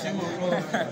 辛苦了